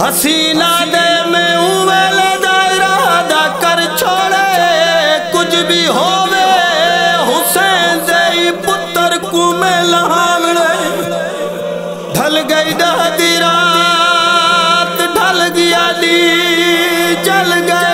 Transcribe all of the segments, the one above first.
حسینہ دے میں ہوں ویلے ارادہ کر چھوڑے، کچھ بھی ہووے، حسین سے پتر کو میں لہانڑے ڈھل گئی ڈہ دی رات، ڈھل گیا دی، جل گئی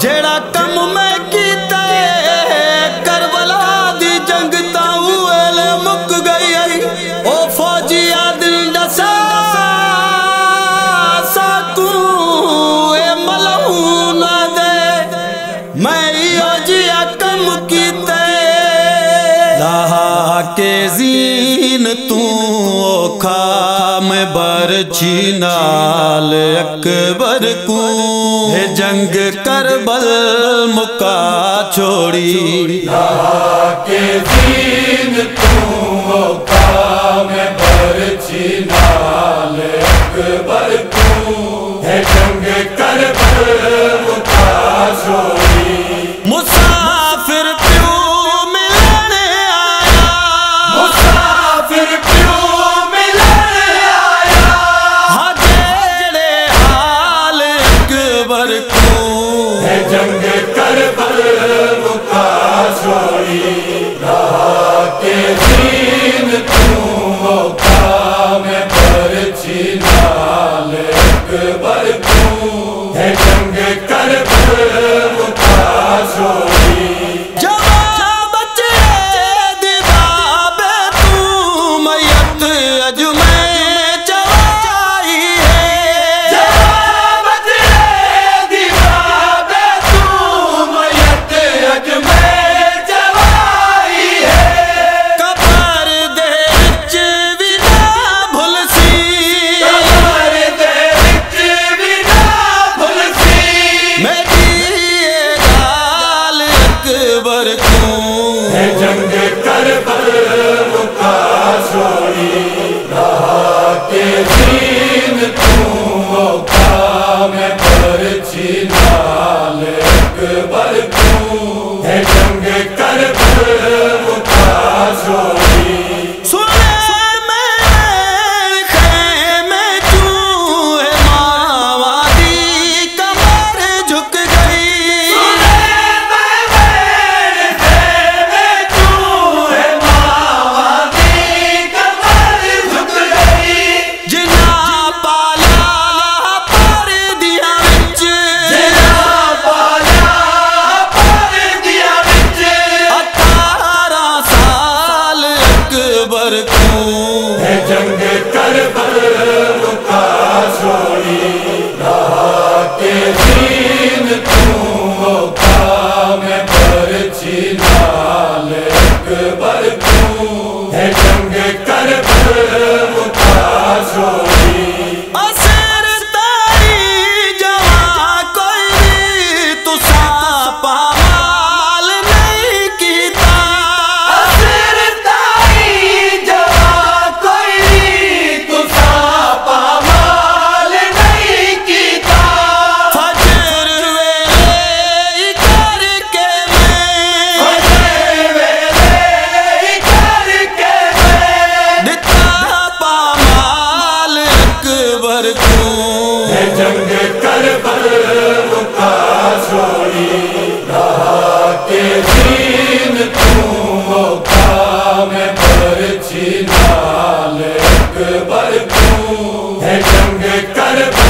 ਜਿਹੜਾ ਕੰਮ ਮੈਂ ਕੀਤਾ ਕਰਬਲਾ ਦੀ ਜੰਗ ਤਾਂ ਉਲ ਮੁੱਕ ਗਈ ਉਹ ਫੌਜੀਆ ਦਿਲ ਦਸਾ ਸਾਕੂ ਇਹ ਮਲਹੂ ਨਾ ਦੇ। ਮੈਂ ਇਹੋ ਜਿਹਾ ਕੰਮ ਕੀਤਾ کے زین تو خام بر چھینال اکبر کو۔ ہے جنگ کربل مکا چھوڑی۔ کے زین تو خام بر چھینال اکبر کو۔ ہے جنگ کربل مکا چھوڑی۔ اکبر ہے جنگ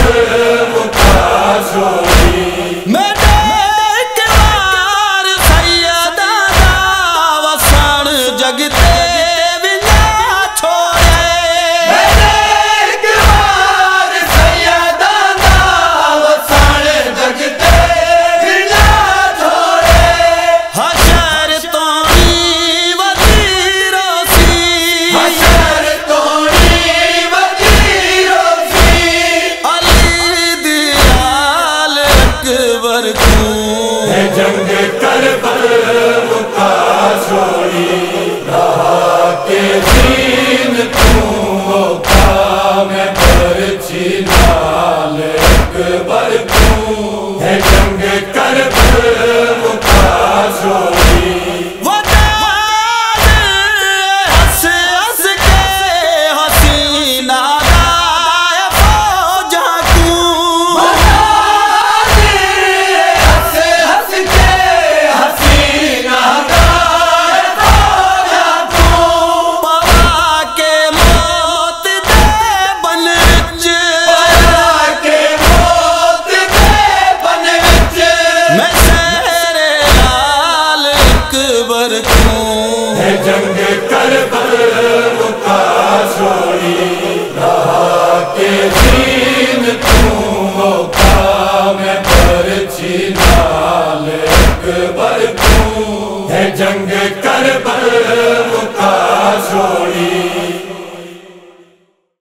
Yeah. جنگ کر چھوڑی رہا کے